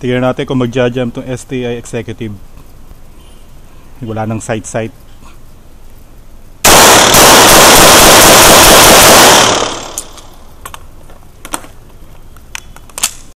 Tingnan natin kung magja-jump tong STI executive. Wala nang sight-sight.